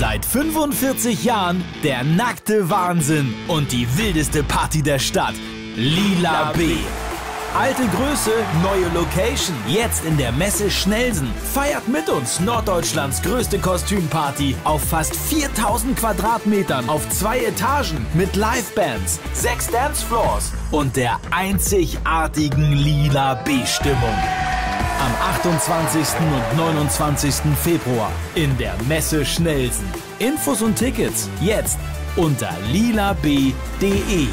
Seit 45 Jahren der nackte Wahnsinn und die wildeste Party der Stadt. Lila B. Alte Größe, neue Location. Jetzt in der Messe Schnelsen. Feiert mit uns Norddeutschlands größte Kostümparty auf fast 4000 Quadratmetern auf zwei Etagen mit Livebands, sechs Dancefloors und der einzigartigen Lila B-Stimmung. Am 28. und 29. Februar in der Messe Schnelsen. Infos und Tickets jetzt unter lilab.de.